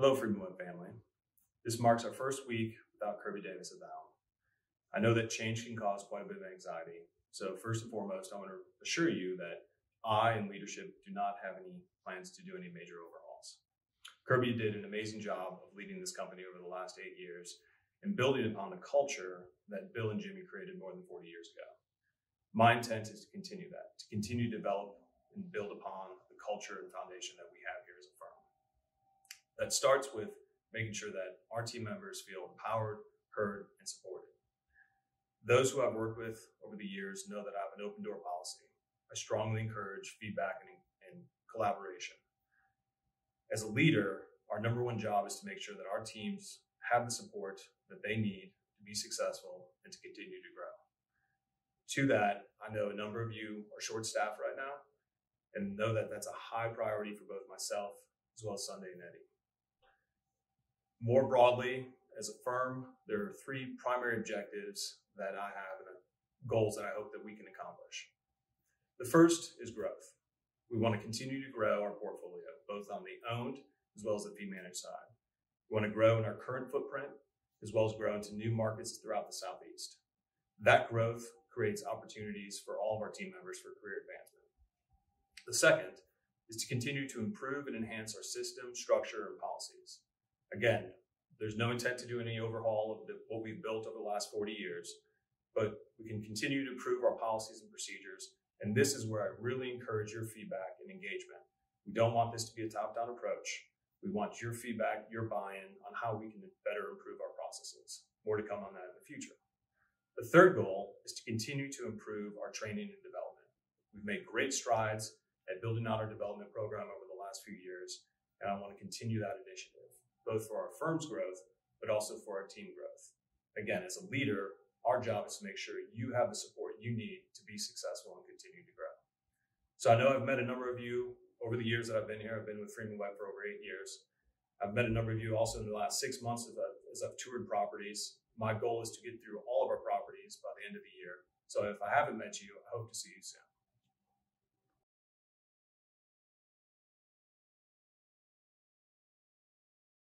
Hello, Webb family. This marks our first week without Kirby Davis at the helm. I know that change can cause quite a bit of anxiety. So first and foremost, I want to assure you that I and leadership do not have any plans to do any major overhauls. Kirby did an amazing job of leading this company over the last eight years and building upon the culture that Bill and Jimmy created more than 40 years ago. My intent is to continue that, to continue to develop and build upon the culture and foundation that we have here. That starts with making sure that our team members feel empowered, heard, and supported. Those who I've worked with over the years know that I have an open door policy. I strongly encourage feedback and, and collaboration. As a leader, our number one job is to make sure that our teams have the support that they need to be successful and to continue to grow. To that, I know a number of you are short staffed right now and know that that's a high priority for both myself as well as Sunday and Eddie. More broadly, as a firm, there are three primary objectives that I have and goals that I hope that we can accomplish. The first is growth. We want to continue to grow our portfolio, both on the owned as well as the fee managed side. We want to grow in our current footprint as well as grow into new markets throughout the Southeast. That growth creates opportunities for all of our team members for career advancement. The second is to continue to improve and enhance our system, structure, and policies. Again, there's no intent to do any overhaul of the, what we've built over the last 40 years, but we can continue to improve our policies and procedures. And this is where I really encourage your feedback and engagement. We don't want this to be a top down approach. We want your feedback, your buy in on how we can better improve our processes. More to come on that in the future. The third goal is to continue to improve our training and development. We've made great strides at building out our development program over the last few years, and I want to continue that initiative, both for our firm's growth, but also for our team growth. Again, as a leader, our job is to make sure you have the support you need to be successful and continue to grow. So I know I've met a number of you over the years that I've been here. I've been with Freeman Webb for over eight years. I've met a number of you also in the last six months as I've, as I've toured properties my goal is to get through all of our properties by the end of the year. So if I haven't met you, I hope to see you soon.